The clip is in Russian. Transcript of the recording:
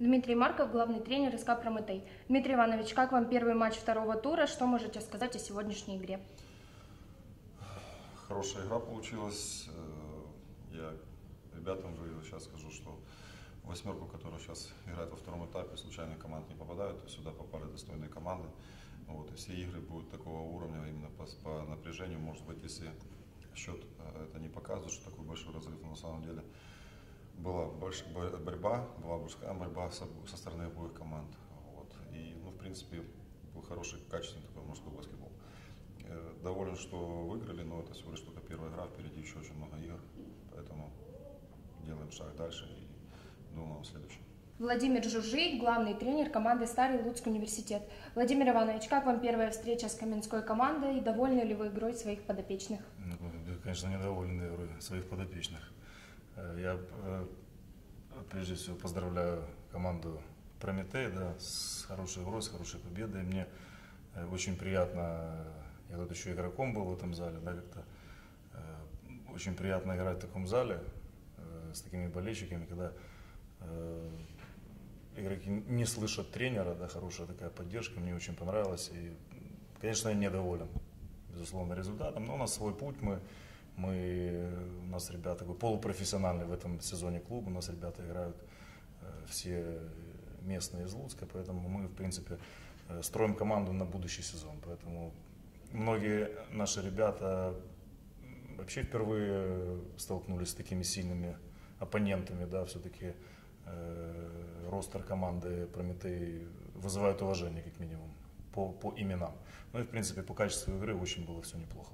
Дмитрий Марков, главный тренер СК «Прометей». Дмитрий Иванович, как вам первый матч второго тура? Что можете сказать о сегодняшней игре? Хорошая игра получилась. Э, Я ребятам же сейчас скажу, что восьмерку, которая сейчас играет во втором этапе, случайных команд не попадают, сюда попали достойные команды. Вот, и все игры будут такого уровня именно по, по напряжению. Может быть, если счет э, это не показывает, что такой большой разрыв, но на самом деле была больш, бо- борьба, была мужская борьба со, со стороны обоих команд. Вот. И, ну, в принципе, был хороший, качественный такой мужской баскетбол. Э, Доволен, что выиграли, но это всего лишь только первая игра, впереди еще очень много игр, поэтому делаем шаг дальше и думаем о следующем. Владимир Жужи, главный тренер команды «Старый Луцкий университет». Владимир Иванович, как вам первая встреча с Каменской командой и довольны ли вы игрой своих подопечных? Ну, конечно, недоволен игрой своих подопечных. Э, Я э, прежде всего поздравляю команду Прометей да, с хорошей игрой, с хорошей победой. Мне э, очень приятно, я тут еще игроком был в этом зале, да, как-то очень приятно играть в таком зале с такими болельщиками, когда игроки не слышат тренера, да, хорошая такая поддержка, мне очень понравилось. И, конечно, я недоволен, безусловно, результатом, но у нас свой путь, мы, мы, нас ребята такой полупрофессиональный в этом сезоне клуб, у нас ребята играют э, все местные из Луцка, поэтому мы, в принципе, э, строим команду на будущий сезон, поэтому многие наши ребята вообще впервые столкнулись с такими сильными оппонентами, да, все-таки э, ростер команды Прометей вызывает уважение, как минимум, по, по именам. Ну и, в принципе, по качеству игры очень было все неплохо.